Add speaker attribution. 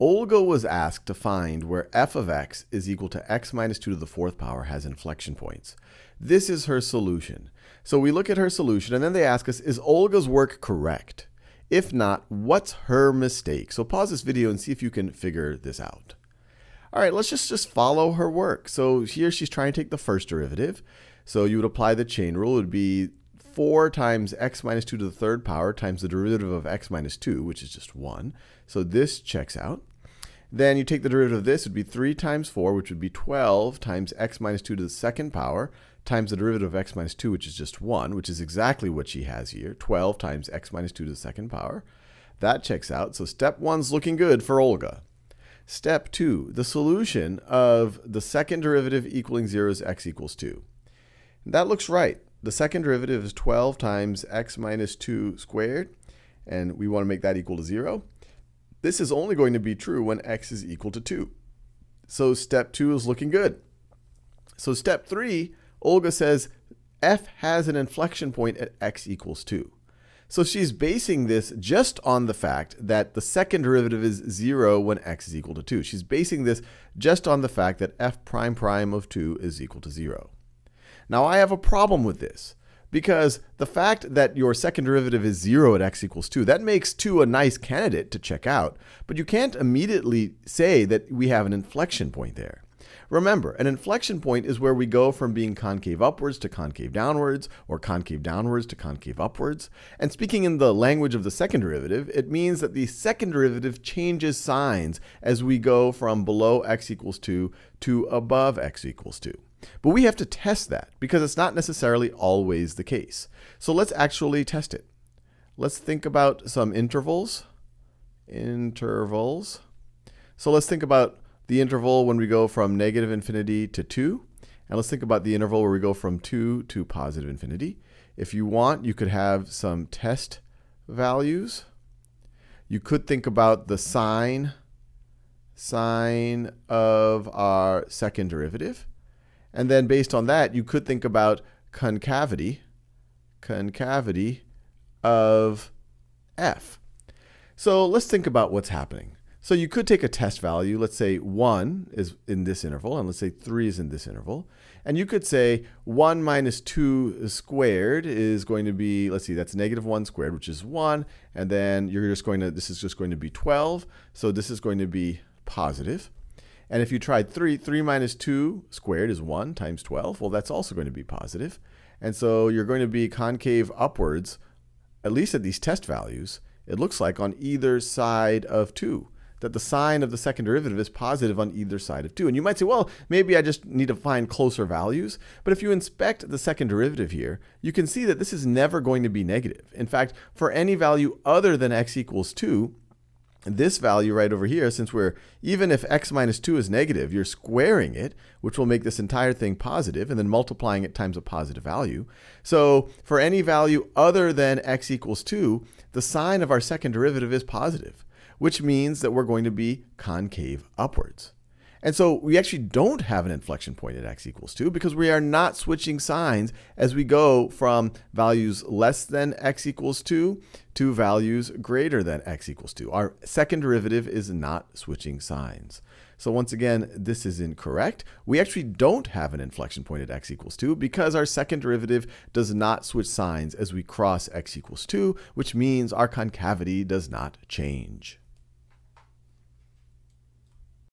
Speaker 1: Olga was asked to find where f of x is equal to x minus 2 to the fourth power has inflection points. This is her solution. So we look at her solution, and then they ask us, is Olga's work correct? If not, what's her mistake? So pause this video and see if you can figure this out. All right, let's just, just follow her work. So here she's trying to take the first derivative. So you would apply the chain rule. It would be 4 times x minus 2 to the third power times the derivative of x minus 2, which is just 1. So this checks out. Then you take the derivative of this, it would be 3 times 4, which would be 12 times x minus 2 to the second power times the derivative of x minus 2, which is just 1, which is exactly what she has here, 12 times x minus 2 to the second power. That checks out. So step 1's looking good for Olga. Step 2, the solution of the second derivative equaling 0 is x equals 2. That looks right. The second derivative is 12 times x minus 2 squared, and we want to make that equal to 0. This is only going to be true when x is equal to 2. So step 2 is looking good. So step 3, Olga says f has an inflection point at x equals 2. So she's basing this just on the fact that the second derivative is 0 when x is equal to 2. She's basing this just on the fact that f prime prime of 2 is equal to 0. Now I have a problem with this because the fact that your second derivative is 0 at x equals 2, that makes 2 a nice candidate to check out, but you can't immediately say that we have an inflection point there. Remember, an inflection point is where we go from being concave upwards to concave downwards, or concave downwards to concave upwards. And speaking in the language of the second derivative, it means that the second derivative changes signs as we go from below x equals 2 to above x equals 2. But we have to test that because it's not necessarily always the case. So let's actually test it. Let's think about some intervals. Intervals. So let's think about the interval when we go from negative infinity to 2. And let's think about the interval where we go from 2 to positive infinity. If you want, you could have some test values. You could think about the sign, sign of our second derivative. And then based on that, you could think about concavity, concavity of f. So let's think about what's happening. So you could take a test value, let's say 1 is in this interval, and let's say 3 is in this interval. And you could say 1 minus 2 squared is going to be, let's see, that's negative 1 squared, which is 1. And then you're just going to, this is just going to be 12. So this is going to be positive. And if you tried 3, 3 minus 2 squared is 1 times 12. Well, that's also going to be positive. And so you're going to be concave upwards, at least at these test values, it looks like on either side of 2 that the sign of the second derivative is positive on either side of 2. And you might say, well, maybe I just need to find closer values. But if you inspect the second derivative here, you can see that this is never going to be negative. In fact, for any value other than x equals 2, this value right over here, since we're, even if x minus 2 is negative, you're squaring it, which will make this entire thing positive, and then multiplying it times a positive value. So for any value other than x equals 2, the sign of our second derivative is positive which means that we're going to be concave upwards. And so we actually don't have an inflection point at x equals 2 because we are not switching signs as we go from values less than x equals 2 to values greater than x equals 2. Our second derivative is not switching signs. So once again, this is incorrect. We actually don't have an inflection point at x equals 2 because our second derivative does not switch signs as we cross x equals 2, which means our concavity does not change.